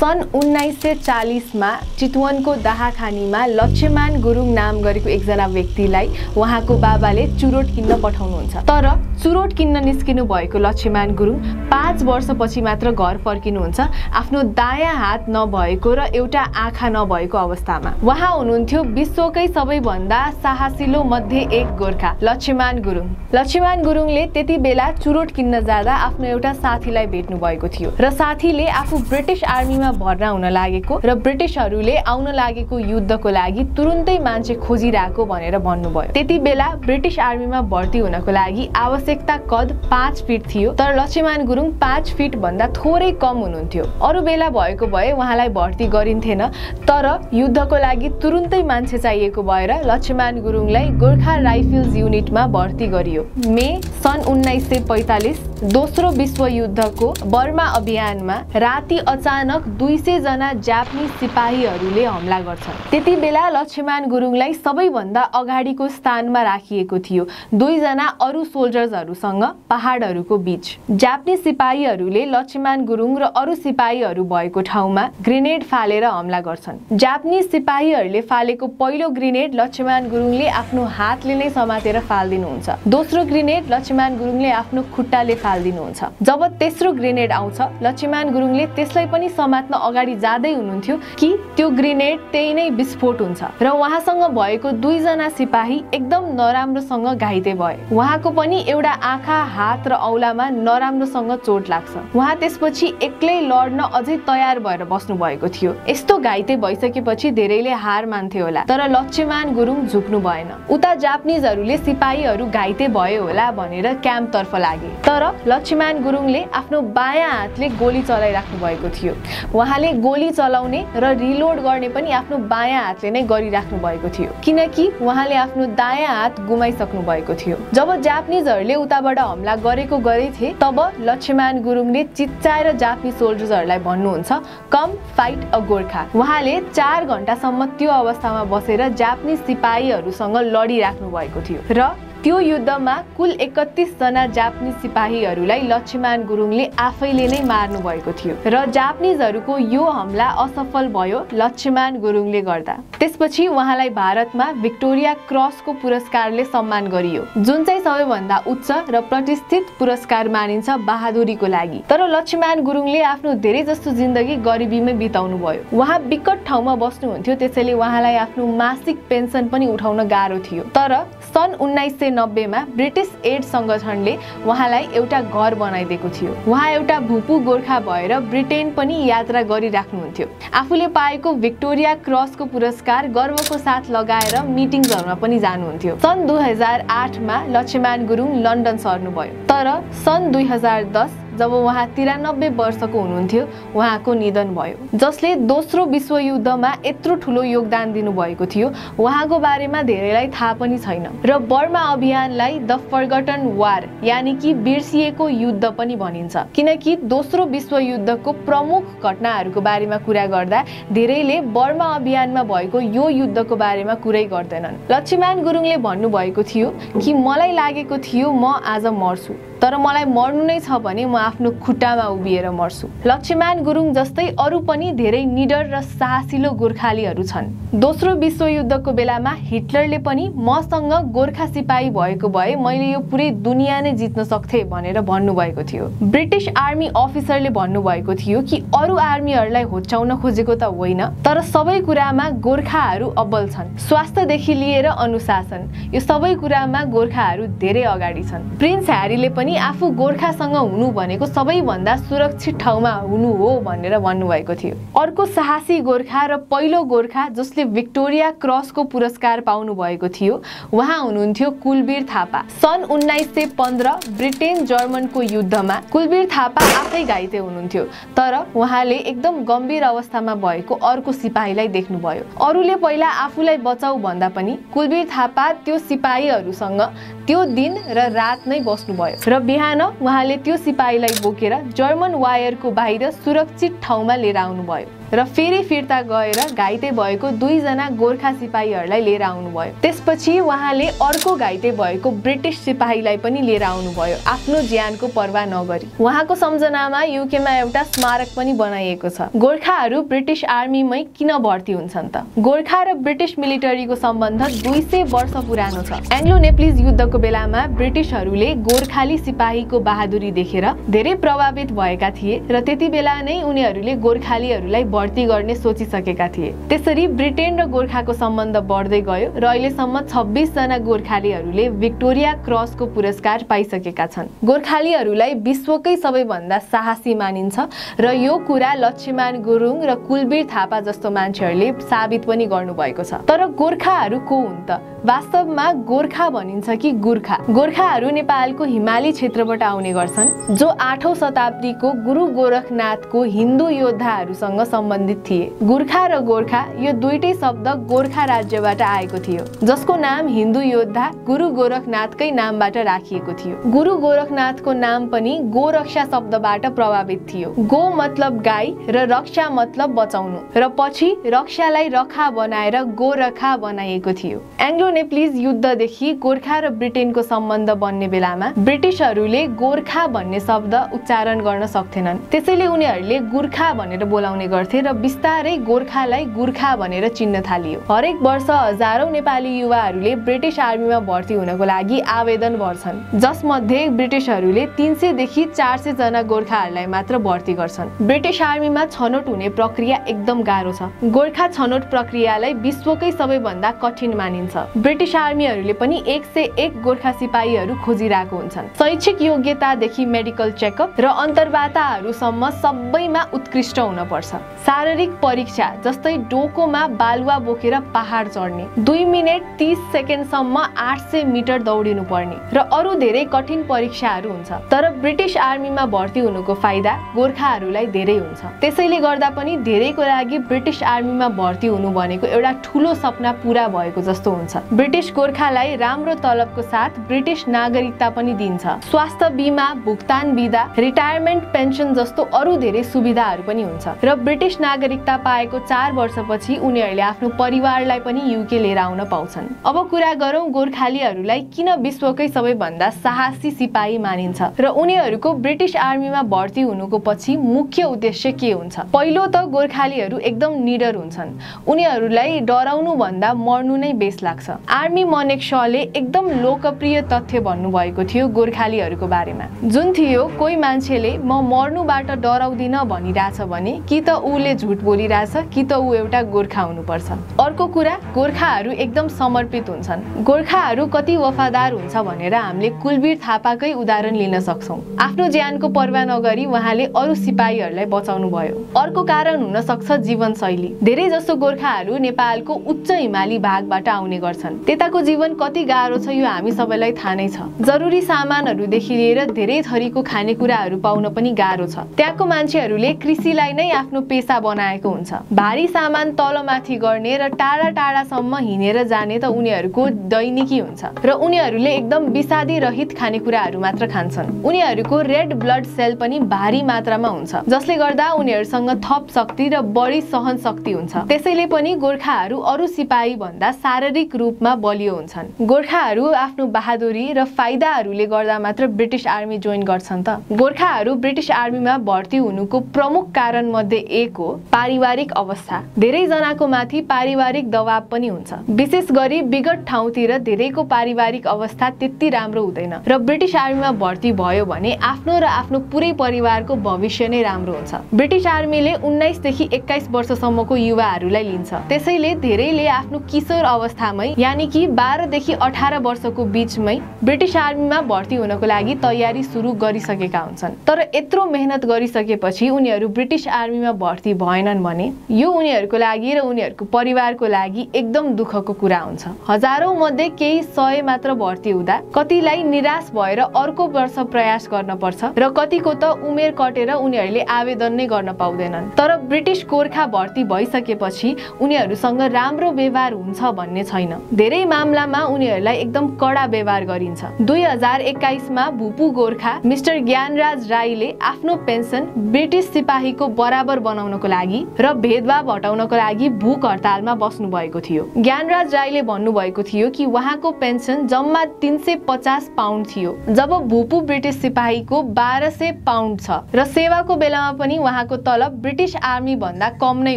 सन् उन्नाइस सय चालिसमा चितवनको दाहाखानीमा लक्ष्यमान गुरुङ नाम गरेको एकजना व्यक्तिलाई उहाँको बाबाले चुरोट किन्न पठाउनुहुन्छ। तर चुरोट किन्न निस्किनु भएको लक्ष्यमान गुरुङ पाँच वर्षपछि मात्र घर फर्किनुहुन्छ आफ्नो दायाँ हात नभएको र एउटा आँखा नभएको अवस्थामा। उहाँ हुनुहुन्थ्यो विश्वकै सबैभन्दा साहसिलो मध्ये एक गोर्खा लक्ष्यमान गुरुङ। लक्ष्यमान गुरुङले त्यति बेला चुरोट किन्न जाँदा आफ्नो एउटा साथीलाई भेट्नु भएको थियो र साथीले आफू ब्रिटिस आर्मीमा भर्ना हुन लागेको र ब्रिटिसहरूले आउन लागेको युद्धको लागि तुरुन्तै मान्छे खोजिरहेको भनेर भन्नुभयो। त्यति बेला ब्रिटिस आर्मीमा भर्ती हुनको लागि आवश्यकता कद पाँच फिट थियो तर लक्ष्यमान गुरुङ पाँच फिट भन्दा थोरै कम हुनुहुन्थ्यो। अरू बेला भएको भए उहाँलाई भर्ती गरिन्थेन तर युद्धको लागि तुरुन्तै मान्छे चाहिएको भएर लक्ष्यमान गुरुङलाई गोर्खा राइफल्स युनिटमा भर्ती गरियो। मे सन् उन्नाइस सय पैँतालिस दोस्रो विश्वयुद्धको बर्मा अभियानमा राति अचानक दुई सय जना जापानिज सिपाहीहरूले हमला गर्छन्। त्यति बेला लक्ष्यमान गुरुङलाई सबैभन्दा अगाडिको स्थानमा राखिएको थियो। दुईजना अरू सोल्जर्सहरूसँग पहाडहरूको बीच। जापानिज सिपाहीहरूले लक्ष्यमान गुरुङ र अरू सिपाहीहरू भएको ठाउँमा ग्रेनेड फालेर हमला गर्छन्। जापानिज सिपाहीहरूले फालेको पहिलो ग्रेनेड लक्ष्यमान गुरुङले आफ्नो हातले नै समातेर फालिदिनुहुन्छ। दोस्रो ग्रेनेड लक्ष्यमान गुरुङले आफ्नो खुट्टाले फालिदिनुहुन्छ जब तेस्रो ग्रेनेड आउँछ लक्ष्यमान गुरुङले त्यसलाई पनि समात्न अगाडि जाँदै हुनुहुन्थ्यो कि त्यो ग्रेनेड त्यही नै विस्फोट हुन्छ र उहाँसँग भएको दुईजना सिपाही एकदम नराम्रोसँग घाइते भए। उहाँको पनि एउटा आँखा हात र औलामा नराम्रोसँग चोट लाग्छ। उहाँ त्यसपछि एक्लै लड्न अझै तयार भएर बस्नु भएको थियो। यस्तो घाइते भइसकेपछि धेरैले हार मान्थे होला तर लक्ष्यमान गुरुङ झुक्नु भएन। उता जापानिजहरूले सिपाहीहरू घाइते भयो होला भनेर क्याम्पतर्फ लागे। तर लक्ष्यमान गुरुङले आफ्नो बायाँ हातले गोली चलाइराख्नु भएको थियो। उहाँले गोली चलाउने र रिलोड गर्ने पनि आफ्नो बायाँ हातले नै गरिराख्नु भएको थियो। किनकि उहाँले आफ्नो दायाँ हात गुमाइसक्नु भएको थियो। जब जापानिजहरूले उताबाट हमला गरेको गरेथे तब लक्ष्यमान गुरुङले चिच्चाएर जापानिज सोल्जर्सहरूलाई भन्नुहुन्छ कम फाइट अ गोर्खा। उहाँले चार घन्टासम्म त्यो अवस्थामा बसेर जापानिज सिपाहीहरूसँग लडिराख्नु भएको थियो। र त्यो युद्धमा कुल एकतिस जना जापानिज सिपाहीहरूलाई लक्ष्यमान गुरुङले आफैले नै मार्नु भएको थियो र जापानिजहरूको यो हमला असफल भयो लक्ष्यमान गुरुङले गर्दा। त्यसपछि उहाँलाई भारतमा भिक्टोरिया क्रसको पुरस्कारले सम्मान गरियो। जुन चाहिँ सबैभन्दा उच्च र प्रतिष्ठित पुरस्कार मानिन्छ बहादुरीको लागि। तर लक्ष्यमान गुरुङले आफ्नो धेरै जस्तो जिन्दगी गरिबीमै बिताउनु भयो। उहाँ विकट ठाउँमा बस्नुहुन्थ्यो त्यसैले उहाँलाई आफ्नो मासिक पेन्सन पनि उठाउन गाह्रो थियो। तर सन् उन्नाइस सय नब्बेमा ब्रिटिस एड सङ्गठनले उहाँलाई एउटा घर बनाइदिएको थियो। उहाँ एउटा भुपु गोर्खा भएर ब्रिटेन पनि यात्रा गरिराख्नुहुन्थ्यो। आफूले पाएको भिक्टोरिया क्रसको पुरस्कार गर्वको साथ लगाएर मिटिङ्सहरूमा पनि जानुहुन्थ्यो। सन् दुई हजार आठमा लक्ष्यमान गुरुङ लन्डन सर्नुभयो। तर सन् दुई हजार दस जब उहाँ तिरानब्बे वर्षको हुनुहुन्थ्यो उहाँको निधन भयो। जसले दोस्रो विश्वयुद्धमा यत्रो ठुलो योगदान दिनुभएको थियो उहाँको बारेमा धेरैलाई थाहा पनि छैन। र बर्मा अभियानलाई द फर्गटन वार यानि कि बिर्सिएको युद्ध पनि भनिन्छ। किनकि दोस्रो विश्वयुद्धको प्रमुख घटनाहरूको बारेमा कुरा गर्दा धेरैले बर्मा अभियानमा भएको यो युद्धको बारेमा कुरै गर्दैनन्। लक्ष्मीमान गुरुङले भन्नुभएको थियो कि मलाई लागेको थियो म आज मर्छु। तर मलाई मर्नु नै छ भने म आफ्नो खुट्टामा उभिएर मर्छु। लक्ष्मीमान गुरुङ जस्तै अरू पनि धेरै निडर र साहसिलो गोर्खालीहरू छन्। दोस्रो विश्वयुद्धको बेलामा हिटलरले पनि मसँग गोर्खा सिपाही भएको भए मैले यो पुरै दुनियाँ नै जित्न सक्थेँ भनेर भन्नुभएको थियो। ब्रिटिस आर्मी अफिसरले भन्नुभएको थियो कि अरू आर्मीहरूलाई होच्याउन खोजेको त होइन तर सबै कुरामा गोर्खाहरू अब्बल छन्। स्वास्थ्यदेखि लिएर अनुशासन यो सबै कुरामा गोर्खाहरू धेरै अगाडि छन्। प्रिन्स ह्यारीले पनि आफू गोर्खासँग हुनु भनेको सबैभन्दा सुरक्षित ठाउँमा हुनु हो भनेर भन्नुभएको थियो। अर्को साहसी गोर्खा र पहिलो गोर्खा जसले भिक्टोरिया क्रसको पुरस्कार पाउनु भएको थियो उहाँ हुनुहुन्थ्यो कुलवीर थापा। सन् उन्नाइस सय पन्ध्र ब्रिटेन जर्मनको युद्धमा कुलवीर थापा आफै घाइते हुनुहुन्थ्यो तर उहाँले एकदम गम्भीर अवस्थामा भएको अर्को सिपाहीलाई देख्नुभयो। अरूले पहिला आफूलाई बचाउ भन्दा पनि कुलवीर थापा त्यो सिपाहीहरूसँग त्यो दिन र रात नै बस्नुभयो। र बिहान उहाँले त्यो सिपाहीलाई बोकेर जर्मन वायरको बाहिर सुरक्षित ठाउँमा लिएर आउनुभयो। र फेरि फिर्ता गएर घाइते भएको दुईजना गोर्खा सिपाहीहरूलाई लिएर आउनुभयो। त्यसपछि उहाँले अर्को घाइते भएको ब्रिटिस सिपाहीलाई पनि लिएर आउनुभयो। आफ्नो ज्यानको पर्वाह नगरी। उहाँको सम्झनामा युकेमा एउटा स्मारक पनि बनाइएको छ। गोर्खाहरू ब्रिटिस आर्मीमै किन भर्ती हुन्छन् त? गोर्खा र ब्रिटिस मिलिटरीको सम्बन्ध दुई सय वर्ष पुरानो छ। एङ्ग्लो नेप्लिज युद्धको बेलामा ब्रिटिसहरूले गोर्खाली सिपाहीको बहादुरी देखेर धेरै प्रभावित भएका थिए र त्यति बेला नै उनीहरूले गोर्खालीहरूलाई भर्ती गर्ने सोचिसकेका थिए। त्यसरी ब्रिटेन र गोर्खाको सम्बन्ध बढ्दै गयो र अहिलेसम्म छब्बिसजना गोर्खालीहरूले भिक्टोरिया क्रसको पुरस्कार पाइसकेका छन्। गोर्खालीहरूलाई विश्वकै सबैभन्दा साहसी मानिन्छ र यो कुरा लक्ष्मीमान गुरुङ र कुलवीर थापा जस्तो मान्छेहरूले साबित पनि गर्नुभएको छ। तर गोर्खाहरू को हुन् त? वास्तवमा गोर्खा भनिन्छ कि गोर्खा? गोर्खाहरू नेपालको हिमाली क्षेत्रबाट आउने गर्छन् जो आठौँ शताब्दीको गुरु गोरखनाथको हिन्दू योद्धाहरूसँग सम्बन्धित थिए। गोर्खा र गोर्खा यो दुइटै शब्द गोर्खा राज्यबाट आएको थियो जसको नाम हिन्दू योद्धा गुरु गोरखनाथकै नामबाट राखिएको थियो। गुरु गोरखनाथको नाम पनि गोरक्षा शब्दबाट प्रभावित थियो। गो मतलब गाई र रक्षा मतलब बचाउनु र पछि रक्षालाई रखा बनाएर गोरखा बनाइएको थियो। एङ्ग्लो नेप्लिज युद्धदेखि गोर्खा र ब्रिटेनको सम्बन्ध बन्ने बेलामा ब्रिटिसहरूले गोर्खा भन्ने शब्द उच्चारण गर्न सक्थेनन्। त्यसैले उनीहरूले गोर्खा भनेर बोलाउने गर्थे। र बिस्तारै गोर्खालाई गोर्खा भनेर चिन्न थालियो। हरेक वर्ष हजारौं नेपाली युवाहरूले ब्रिटिस आर्मीमा भर्ती हुनको लागि आवेदन भर्छन् जसमध्ये ब्रिटिसहरूले तिन सयदेखि चार सय जना गोर्खाहरूलाई मात्र भर्ती गर्छन्। ब्रिटिस आर्मीमा छनौट हुने प्रक्रिया एकदम गाह्रो छ। गोर्खा छनौट प्रक्रियालाई विश्वकै सबैभन्दा कठिन मानिन्छ। ब्रिटिस आर्मीहरूले पनि एक सय एक गोर्खा सिपाहीहरू खोजिरहेको हुन्छन्। शैक्षिक योग्यतादेखि मेडिकल चेकअप र अन्तर्वार्ताहरूसम्म सबैमा उत्कृष्ट हुन पर्छ। शारीरिक परीक्षा जस्तै डोकोमा बालुवा बोकेर पहाड चढ्ने दुई मिनट तिस सेकेन्डसम्म आठ सय मिटर दौडिनु पर्ने र अरू धेरै कठिन परीक्षाहरू हुन्छ। तर ब्रिटिस आर्मीमा भर्ती हुनुको फाइदा गोर्खाहरूलाई धेरै हुन्छ। त्यसैले गर्दा पनि धेरैको लागि ब्रिटिस आर्मीमा भर्ती हुनु भनेको एउटा ठुलो सपना पुरा भएको जस्तो हुन्छ। ब्रिटिस गोर्खालाई राम्रो तलबको साथ ब्रिटिस नागरिकता पनि दिन्छ। स्वास्थ्य बिमा भुक्तान बिदा रिटायरमेन्ट पेन्सन जस्तो अरू धेरै सुविधाहरू पनि हुन्छ। र ब्रिटिस नागरिकता पाएको चार वर्षपछि उनीहरूले आफ्नो परिवारलाई पनि युके लिएर आउन पाउँछन्। अब कुरा गरौँ गोर्खालीहरूलाई किन विश्वकै सबैभन्दा साहसी सिपाही मानिन्छ र उनीहरूको ब्रिटिस आर्मीमा भर्ती हुनुको पछि मुख्य उद्देश्य के हुन्छ? पहिलो त गोर्खालीहरू एकदम निडर हुन्छन्। उनीहरूलाई डराउनु भन्दा मर्नु नै बेस लाग्छ। आर्मी मनेक सले एकदम लोकप्रिय तथ्य भन्नुभएको थियो गोर्खालीहरूको बारेमा। जुन थियो कोही मान्छेले म मर्नुबाट डराउँदिन भनिरहेछ भने कि त ऊले झुट बोलिरहेछ कि त ऊ एउटा गोर्खा हुनुपर्छ। अर्को कुरा गोर्खाहरू एकदम समर्पित हुन्छन्। गोर्खाहरू कति वफादार हुन्छ भनेर हामीले कुलवीर थापाकै उदाहरण लिन सक्छौँ। आफ्नो ज्यानको पर्वाह नगरी उहाँले अरू सिपाहीहरूलाई बचाउनु भयो। अर्को कारण हुन सक्छ जीवनशैली। धेरै जसो गोर्खाहरू नेपालको उच्च हिमाली भागबाट आउने गर्छन्। त्यताको जीवन कति गाह्रो छ यो हामी सबैलाई थाहा नै छ। जरुरी सामानहरूदेखि लिएर धेरै थरीको खानेकुराहरू पाउन पनि गाह्रो छ। त्यहाँको मान्छेहरूले कृषिलाई नै आफ्नो पेसा बनाएको हुन्छ। भारी सामान तलमाथि गर्ने र टाढा टाढासम्म हिँडेर जाने त उनीहरूको दैनिकी हुन्छ। र उनीहरूले एकदम विषादी रहित खानेकुराहरू मात्र खान्छन्। उनीहरूको रेड ब्लड सेल पनि भारी मात्रामा हुन्छ। जसले गर्दा उनीहरूसँग थप शक्ति र बढी सहन शक्ति हुन्छ। त्यसैले पनि गोर्खाहरू अरू सिपाही भन्दा शारीरिक रूपमा बलियो हुन्छन्। गोर्खाहरू आफ्नो बहादुरी र फाइदाहरूले गर्दा मात्र ब्रिटिस आर्मी जोइन गर्छन् त। गोर्खाहरू ब्रिटिस आर्मीमा भर्ती हुनुको प्रमुख कारण मध्ये एक हो पारिवारिक अवस्था। धेरैजनाको माथि पारिवारिक दबाव पनि हुन्छ। विशेष गरी विगत ठाउँतिर धेरैको पारिवारिक अवस्था त्यति राम्रो हुँदैन र ब्रिटिस आर्मीमा भर्ती भयो भने आफ्नो र आफ्नो पुरै परिवारको भविष्य नै राम्रो हुन्छ। ब्रिटिस आर्मीले उन्नाइसदेखि एक्काइस वर्षसम्मको युवाहरूलाई लिन्छ। त्यसैले धेरैले आफ्नो किशोर अवस्थामै यानि कि बाह्रदेखि अठार वर्षको बिचमै ब्रिटिस आर्मीमा भर्ती हुनको लागि तयारी सुरु गरिसकेका हुन्छन्। तर यत्रो मेहनत गरिसकेपछि उनीहरू ब्रिटिस आर्मीमा भर्ती भएनन् भने यो उनीहरूको लागि र उनीहरूको परिवारको लागि एकदम दुःखको कुरा हुन्छ। हजारौं मध्ये केही सय मात्र भर्ती हुँदा कतिलाई निराश भएर अर्को वर्ष प्रयास गर्न पर्छ र कतिको त उमेर कटेर उनीहरूले आवेदन नै गर्न पाउँदैनन्। तर ब्रिटिस गोर्खा भर्ती भइसकेपछि उनीहरूसँग राम्रो व्यवहार हुन्छ भन्ने छैन। धेरै मामलामा उनीहरूलाई एकदम कडा व्यवहार गरिन्छ। दुई हजार एक्काइसमा भुपु गोर्खा मिस्टर ज्ञानराज राईले आफ्नो पेन्सन ब्रिटिस सिपाहीको बराबर बनाउन हटाउनको भेदभाव हटाउनको लागि भूख हडतालमा बस्नु भएको ज्ञानराज राईले भन्नुभएको थियो कि उहाँको पेन्सन जम्मा तिन सय पचास पाउन्ड थियो। जब भूपू ब्रिटिस सिपाहीको बाह्र सय पाउन्ड छ र सेवाको बेलामा पनि उहाँको तलब ब्रिटिस आर्मी भन्दा कम नै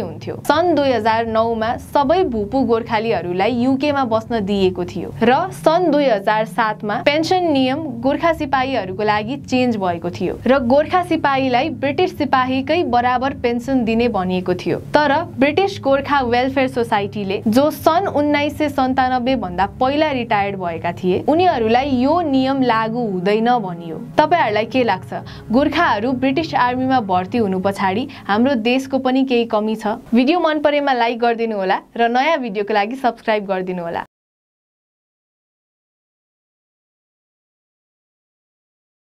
हुन्थ्यो। सन् दुई हज़ार नौमा सबै भूपू गोर्खालीहरूलाई युकेमा बस्न दिइएको थियो र सन् दुई हज़ार सातमा पेन्सन नियम गोर्खा सिपाहीहरूको लागि चेन्ज भएको गोर्खा सिपाहीलाई ब्रिटिस सिपाहीकै बराबर पेन्सन दिने भनिएको थियो। तर ब्रिटिस गोर्खा वेलफेयर सोसाइटीले जो सन् उन्नाइस सय सन्तानब्बे भन्दा पहिला रिटायर्ड भएका थिए, उनीहरूलाई यो नियम लागू हुँदैन भनियो। तपाईँहरूलाई के लाग्छ? गोर्खाहरू ब्रिटिस आर्मीमा भर्ती हुनु पछाडि हाम्रो देशको पनि केही कमी छ? भिडियो मन परेमा लाइक गरिदिनु होला र नयाँ भिडियोको लागि सब्सक्राइब गरिदिनु होला